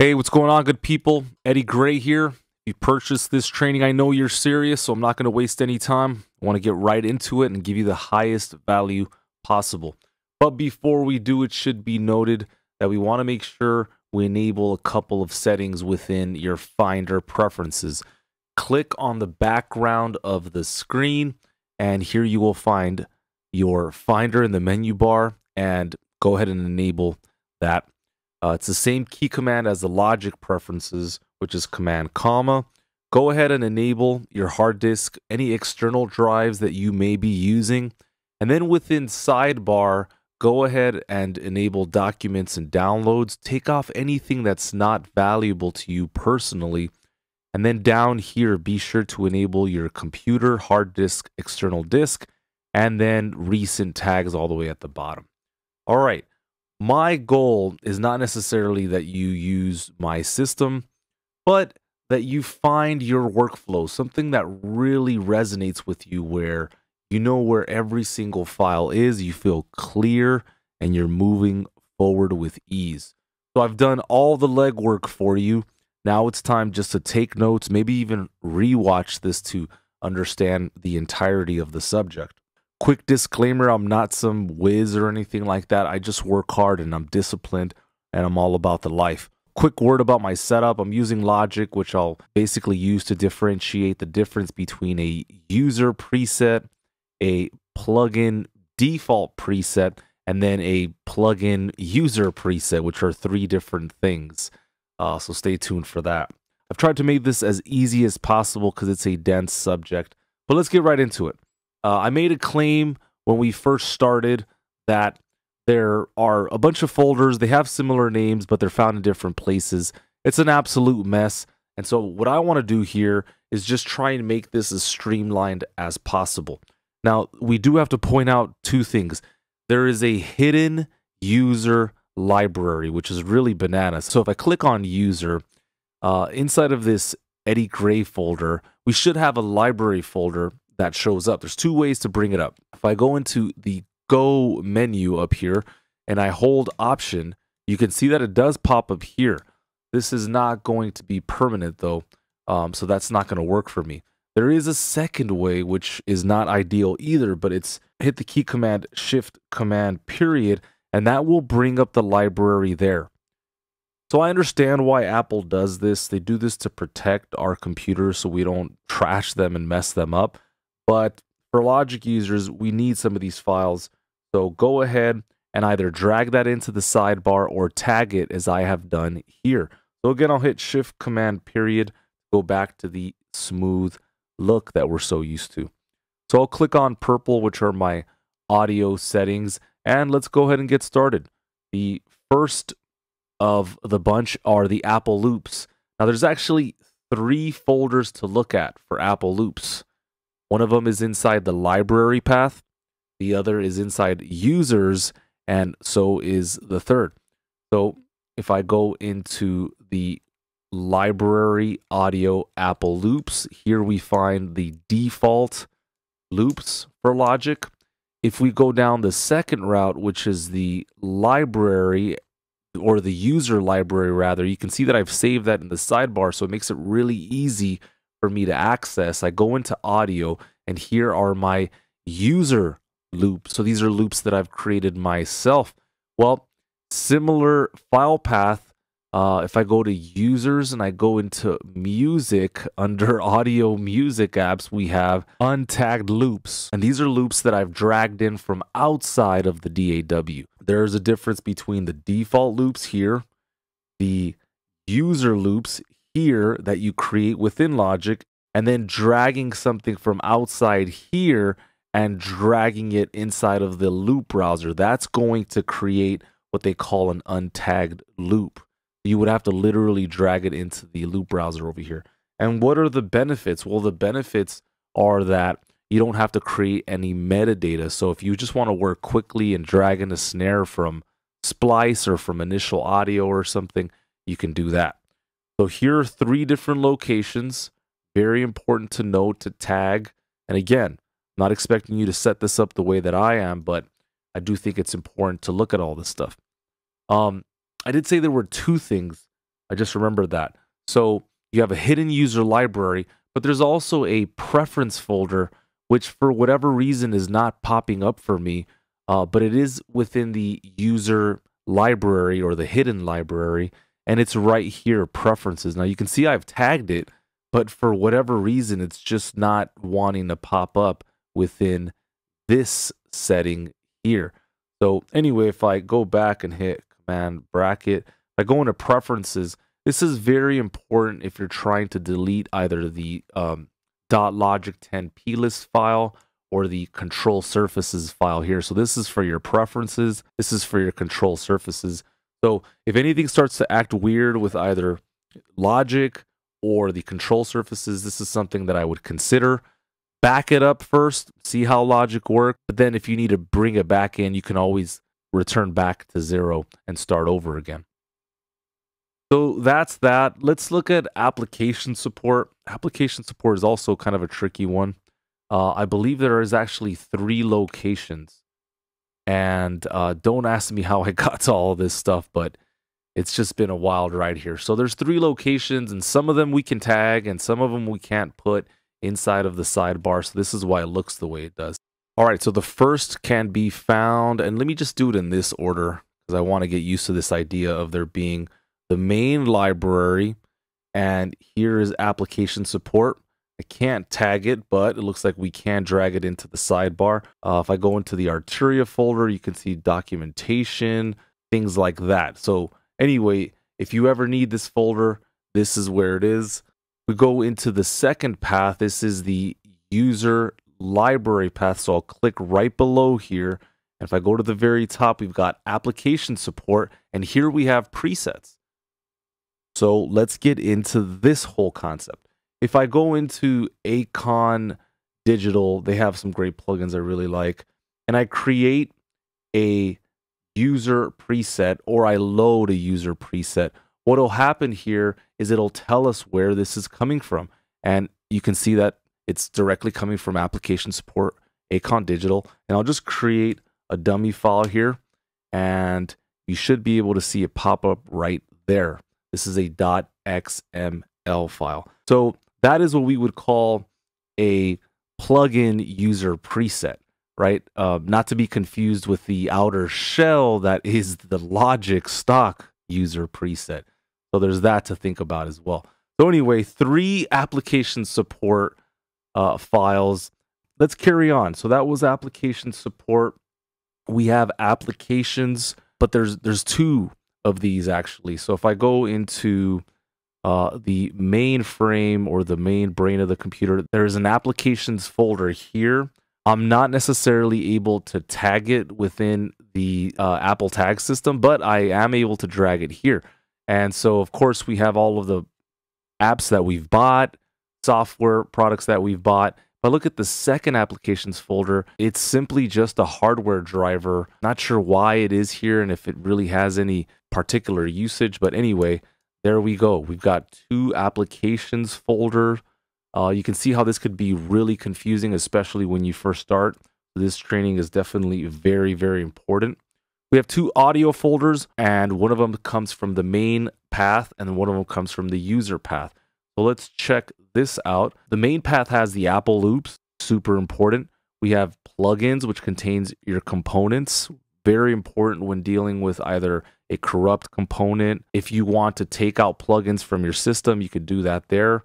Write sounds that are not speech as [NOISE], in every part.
Hey, what's going on, good people? Eddie Grey here. You purchased this training. I know you're serious, so I'm not going to waste any time. I want to get right into it and give you the highest value possible. But before we do, it should be noted that we want to make sure we enable a couple of settings within your Finder preferences. Click on the background of the screen, and here you will find your Finder in the menu bar, and go ahead and enable that uh, it's the same key command as the logic preferences, which is command comma. Go ahead and enable your hard disk, any external drives that you may be using. And then within sidebar, go ahead and enable documents and downloads. Take off anything that's not valuable to you personally. And then down here, be sure to enable your computer, hard disk, external disk, and then recent tags all the way at the bottom. All right my goal is not necessarily that you use my system, but that you find your workflow, something that really resonates with you, where you know where every single file is, you feel clear, and you're moving forward with ease. So I've done all the legwork for you. Now it's time just to take notes, maybe even rewatch this to understand the entirety of the subject. Quick disclaimer I'm not some whiz or anything like that. I just work hard and I'm disciplined and I'm all about the life. Quick word about my setup I'm using Logic, which I'll basically use to differentiate the difference between a user preset, a plugin default preset, and then a plugin user preset, which are three different things. Uh, so stay tuned for that. I've tried to make this as easy as possible because it's a dense subject, but let's get right into it. Uh, I made a claim when we first started that there are a bunch of folders. They have similar names, but they're found in different places. It's an absolute mess. And so, what I want to do here is just try and make this as streamlined as possible. Now, we do have to point out two things. There is a hidden user library, which is really bananas. So, if I click on user, uh, inside of this Eddie Grey folder, we should have a library folder that shows up. There's two ways to bring it up. If I go into the Go menu up here and I hold Option, you can see that it does pop up here. This is not going to be permanent though, um, so that's not going to work for me. There is a second way, which is not ideal either, but it's hit the key command Shift Command period, and that will bring up the library there. So I understand why Apple does this. They do this to protect our computers so we don't trash them and mess them up. But for Logic users, we need some of these files. So go ahead and either drag that into the sidebar or tag it as I have done here. So again, I'll hit Shift Command period, go back to the smooth look that we're so used to. So I'll click on purple, which are my audio settings, and let's go ahead and get started. The first of the bunch are the Apple loops. Now there's actually three folders to look at for Apple loops. One of them is inside the library path, the other is inside users, and so is the third. So if I go into the library audio Apple loops, here we find the default loops for Logic. If we go down the second route, which is the library or the user library rather, you can see that I've saved that in the sidebar, so it makes it really easy for me to access, I go into audio and here are my user loops. So these are loops that I've created myself. Well, similar file path. Uh, if I go to users and I go into music [LAUGHS] under audio music apps, we have untagged loops. And these are loops that I've dragged in from outside of the DAW. There's a difference between the default loops here, the user loops here that you create within Logic and then dragging something from outside here and dragging it inside of the loop browser. That's going to create what they call an untagged loop. You would have to literally drag it into the loop browser over here. And what are the benefits? Well, the benefits are that you don't have to create any metadata. So if you just want to work quickly and drag in a snare from Splice or from initial audio or something, you can do that. So here are three different locations. Very important to note to tag. And again, not expecting you to set this up the way that I am, but I do think it's important to look at all this stuff. Um, I did say there were two things I just remembered that. So you have a hidden user library, but there's also a preference folder, which for whatever reason is not popping up for me, uh, but it is within the user library or the hidden library, and it's right here, preferences. Now you can see I've tagged it, but for whatever reason, it's just not wanting to pop up within this setting here. So anyway, if I go back and hit command bracket, I go into preferences, this is very important if you're trying to delete either the um, .logic 10 plist file or the control surfaces file here. So this is for your preferences. This is for your control surfaces. So if anything starts to act weird with either logic or the control surfaces, this is something that I would consider. Back it up first, see how logic works. But then if you need to bring it back in, you can always return back to zero and start over again. So that's that. Let's look at application support. Application support is also kind of a tricky one. Uh, I believe there is actually three locations. And uh, don't ask me how I [LAUGHS] got to all this stuff, but it's just been a wild ride here. So there's three locations, and some of them we can tag, and some of them we can't put inside of the sidebar. So this is why it looks the way it does. All right, so the first can be found, and let me just do it in this order because I want to get used to this idea of there being the main library, and here is application support. I can't tag it, but it looks like we can drag it into the sidebar. Uh, if I go into the Arturia folder, you can see documentation, things like that. So anyway, if you ever need this folder, this is where it is. We go into the second path. This is the user library path. So I'll click right below here. And if I go to the very top, we've got application support. And here we have presets. So let's get into this whole concept if I go into Acon Digital, they have some great plugins I really like, and I create a user preset or I load a user preset, what will happen here is it'll tell us where this is coming from. And you can see that it's directly coming from application support, Acon Digital. And I'll just create a dummy file here and you should be able to see it pop up right there. This is a .xml file. So that is what we would call a plugin user preset, right? Uh, not to be confused with the outer shell that is the Logic stock user preset. So there's that to think about as well. So anyway, three application support uh, files. Let's carry on. So that was application support. We have applications, but there's there's two of these actually. So if I go into uh, the mainframe or the main brain of the computer, there's an applications folder here. I'm not necessarily able to tag it within the uh, Apple tag system, but I am able to drag it here. And so, of course, we have all of the apps that we've bought, software products that we've bought. If I look at the second applications folder, it's simply just a hardware driver. Not sure why it is here and if it really has any particular usage, but anyway, there we go. We've got two applications folder. Uh, you can see how this could be really confusing, especially when you first start. This training is definitely very, very important. We have two audio folders, and one of them comes from the main path, and one of them comes from the user path. So let's check this out. The main path has the Apple loops, super important. We have plugins, which contains your components, very important when dealing with either a corrupt component. If you want to take out plugins from your system, you could do that there.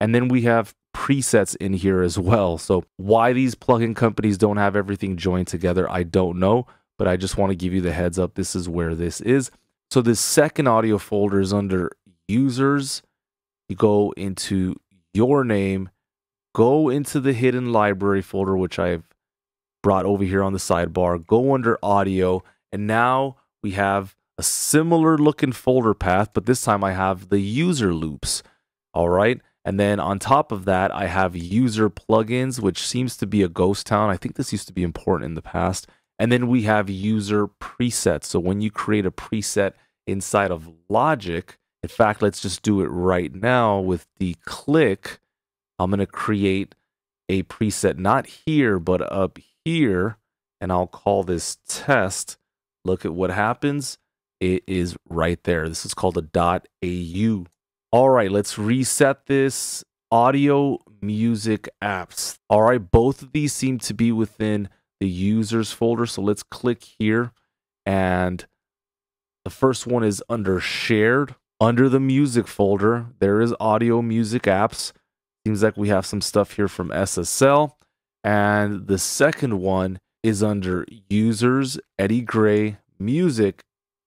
And then we have presets in here as well. So why these plugin companies don't have everything joined together, I don't know, but I just want to give you the heads up. This is where this is. So this second audio folder is under users. You go into your name, go into the hidden library folder, which I've brought over here on the sidebar, go under audio, and now we have a similar looking folder path, but this time I have the user loops. All right. And then on top of that, I have user plugins, which seems to be a ghost town. I think this used to be important in the past. And then we have user presets. So when you create a preset inside of Logic, in fact, let's just do it right now with the click. I'm going to create a preset, not here, but up here. And I'll call this test. Look at what happens it is right there. This is called a dot .au. All right, let's reset this. Audio music apps. All right, both of these seem to be within the users folder. So let's click here and the first one is under shared. Under the music folder, there is audio music apps. Seems like we have some stuff here from SSL. And the second one is under users, Eddie Grey, music,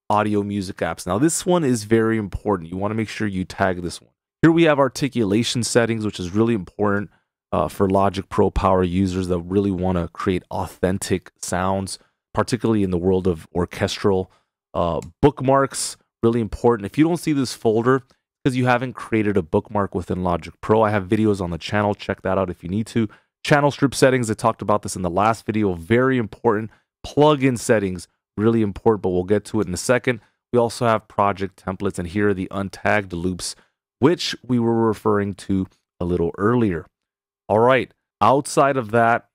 audio music apps. Now, this one is very important. You want to make sure you tag this one. Here we have articulation settings, which is really important uh, for Logic Pro Power users that really want to create authentic sounds, particularly in the world of orchestral uh, bookmarks. Really important. If you don't see this folder, because you haven't created a bookmark within Logic Pro, I have videos on the channel. Check that out if you need to. Channel strip settings, I talked about this in the last video, very important. Plugin settings, really important, but we'll get to it in a second. We also have project templates, and here are the untagged loops, which we were referring to a little earlier. All right, outside of that,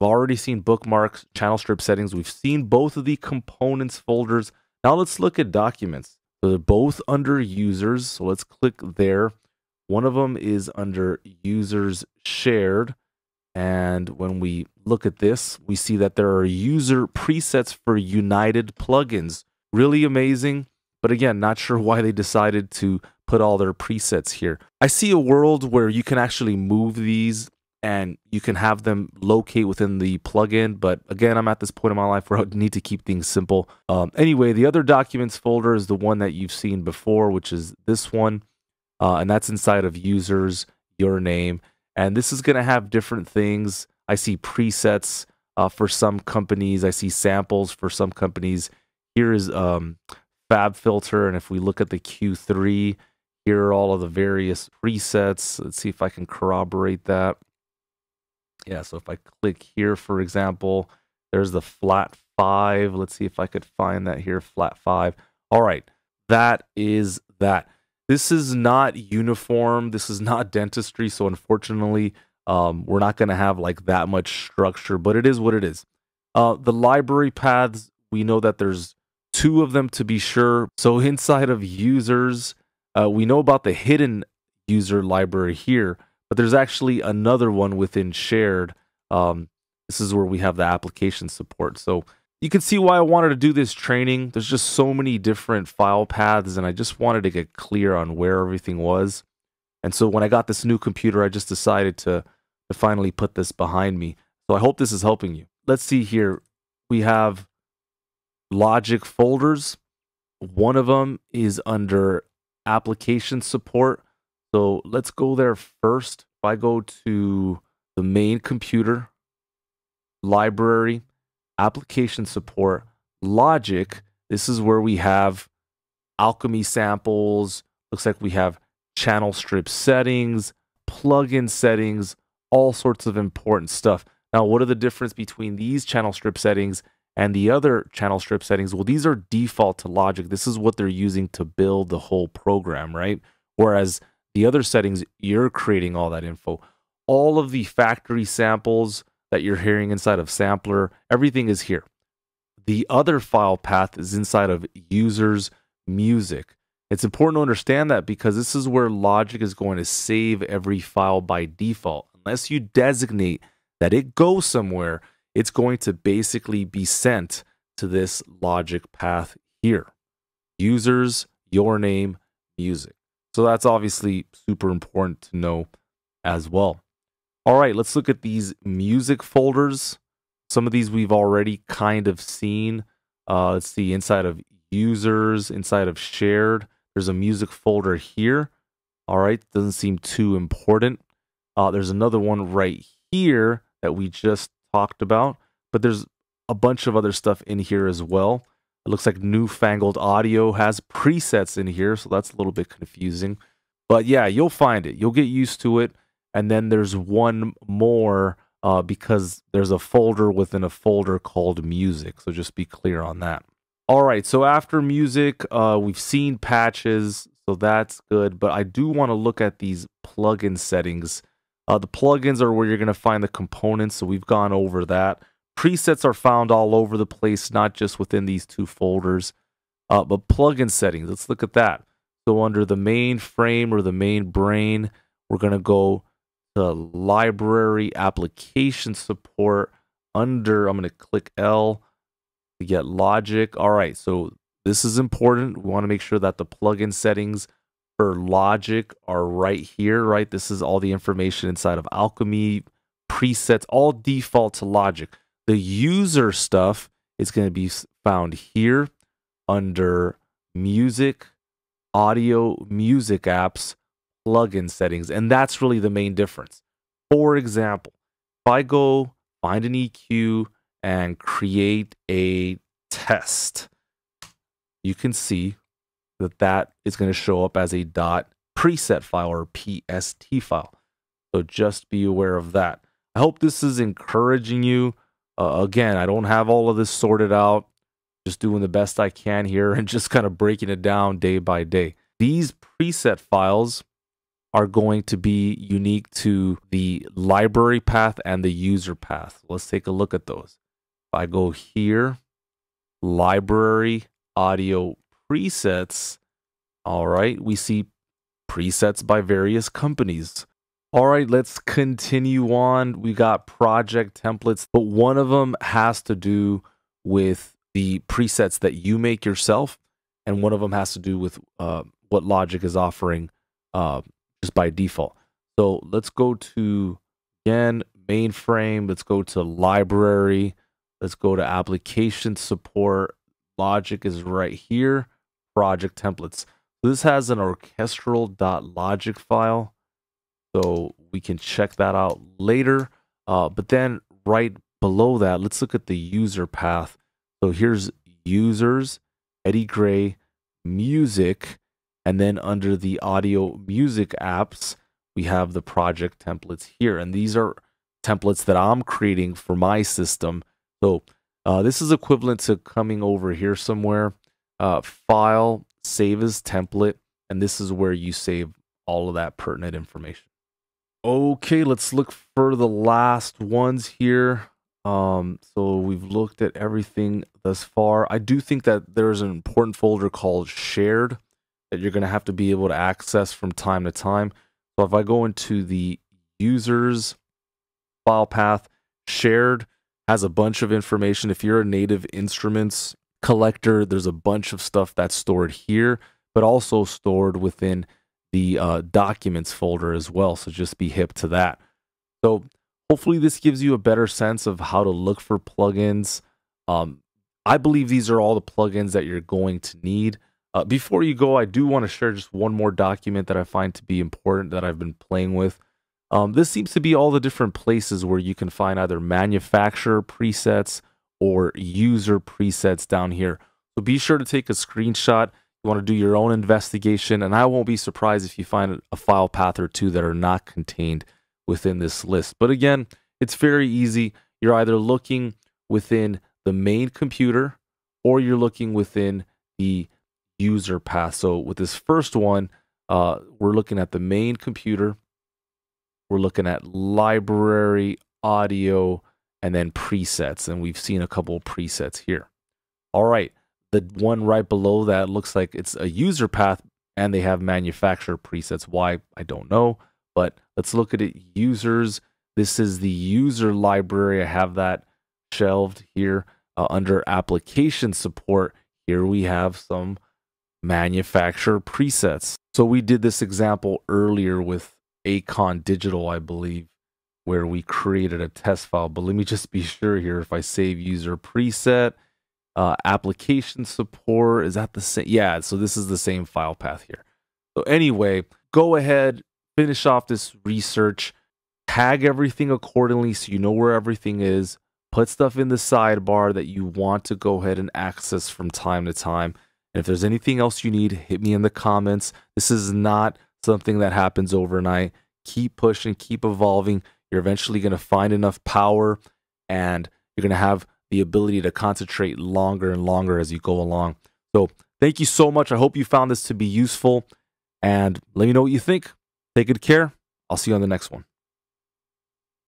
we've already seen bookmarks, channel strip settings. We've seen both of the components folders. Now let's look at documents. So they're both under users. So let's click there. One of them is under users shared. And when we look at this, we see that there are user presets for United plugins. Really amazing. But again, not sure why they decided to put all their presets here. I see a world where you can actually move these and you can have them locate within the plugin. But again, I'm at this point in my life where I need to keep things simple. Um, anyway, the other documents folder is the one that you've seen before, which is this one. Uh, and that's inside of users, your name. And this is going to have different things. I see presets uh, for some companies. I see samples for some companies. Here is um, FabFilter. And if we look at the Q3, here are all of the various presets. Let's see if I can corroborate that. Yeah, so if I click here, for example, there's the flat five. Let's see if I could find that here, flat five. All right, that is that. This is not uniform. This is not dentistry. So unfortunately, um, we're not going to have like that much structure, but it is what it is. Uh, the library paths, we know that there's two of them to be sure. So [LAUGHS] inside of users, uh, we know about the hidden user library here, but there's actually another one within shared. Um, this is where we have the application support. So you can see why I wanted to do this training. There's just so many different file paths, and I just wanted to get clear on where everything was. And so when I got this new computer, I just decided to, to finally put this behind me. So I hope this is helping you. Let's see here. We have logic folders. One of them is under application support. So let's go there first. If I go to the main computer, library, application support, logic. This is where we have alchemy samples. Looks like we have channel strip settings, plugin settings, all sorts of important stuff. Now, what are the difference between these channel strip settings and the other channel strip settings? Well, these are default to Logic. This is what they're using to build the whole program, right? Whereas the other settings, you're creating all that info. All of the factory samples, that you're hearing inside of sampler, everything is here. The other file path is inside of users music. It's important to understand that because this is where Logic is going to save every file by default. Unless you designate that it goes somewhere, it's going to basically be sent to this Logic path here. Users, your name, music. So that's obviously super important to know as well. All right, let's look at these music folders. Some of these we've already kind of seen. Uh, let's see, inside of users, inside of shared, there's a music folder here. All right, doesn't seem too important. Uh, there's another one right here that we just talked about, but there's a bunch of other stuff in here as well. It looks like Newfangled Audio has presets in here, so that's a little bit confusing. But yeah, you'll find it. You'll get used to it and then there's one more uh, because there's a folder within a folder called music. So just be clear on that. All right, so after music, uh, we've seen patches, so that's good. But I do want to look at these plugin settings. Uh, the plugins are where you're going to find the components, so we've gone over that. Presets are found all over the place, not just within these two folders. Uh, but plugin settings, let's look at that. So under the main frame or the main brain, we're going to go to library application support under, I'm going to click L to get logic. All right, so this is important. We want to make sure that the plugin settings for logic are right here, right? This is all the information inside of Alchemy, presets, all default to logic. The user stuff is going to be found here under music, audio, music apps, plugin settings. And that's really the main difference. For example, if I go find an EQ and create a test, you can see that that is going to show up as a dot preset file or PST file. So just be aware of that. I hope this is encouraging you. Uh, again, I don't have all of this sorted out. Just doing the best I can here [LAUGHS] and just kind of breaking it down day by day. These preset files are going to be unique to the library path and the user path. Let's take a look at those. If I go here, library audio presets, all right, we see presets by various companies. All right, let's continue on. We got project templates, but one of them has to do with the presets that you make yourself, and one of them has to do with uh, what Logic is offering uh, just by default. So let's go to, again, mainframe. Let's go to library. Let's go to application support. Logic is right here. Project templates. This has an orchestral.logic file. So we can check that out later. Uh, but then right below that, let's look at the user path. So here's users, Eddie Grey, music, and then under the audio music apps, we have the project templates here. And these are templates that I'm creating for my system. So uh, this is equivalent to coming over here somewhere, uh, file, save as template, and this is where you save all of that pertinent information. Okay, let's look for the last ones here. Um, so we've looked at everything thus far. I do think that there's an important folder called shared that you're going to have to be able to access from time to time. So if I go into the users file path, shared has a bunch of information. If you're a native instruments collector, there's a bunch of stuff that's stored here, but also stored within the uh, documents folder as well. So just be hip to that. So hopefully this gives you a better sense of how to look for plugins. Um, I believe these are all the plugins that you're going to need. Uh, before you go, I do want to share just one more document that I find to be important that I've been playing with. Um, this seems to be all the different places where you can find either manufacturer presets or user presets down here. So be sure to take a screenshot. You want to do your own investigation, and I won't be surprised if you find a file path or two that are not contained within this list. But again, it's very easy. You're either looking within the main computer or you're looking within the user path. So with this first one, uh, we're looking at the main computer. We're looking at library, audio, and then presets. And we've seen a couple of presets here. All right. The one right below that looks like it's a user path and they have manufacturer presets. Why? I don't know. But let's look at it. Users. This is the user library. I have that shelved here uh, under application support. Here we have some manufacturer presets. So we did this example earlier with Acon Digital, I believe, where we created a test file. But let me just be sure here. If I save user preset, uh, application support, is that the same? Yeah, so this is the same file path here. So anyway, go ahead, finish off this research, tag everything accordingly so you know where everything is, put stuff in the sidebar that you want to go ahead and access from time to time. And if there's anything else you need, hit me in the comments. This is not something that happens overnight. Keep pushing, keep evolving. You're eventually going to find enough power and you're going to have the ability to concentrate longer and longer as you go along. So, thank you so much. I hope you found this to be useful and let me know what you think. Take good care. I'll see you on the next one.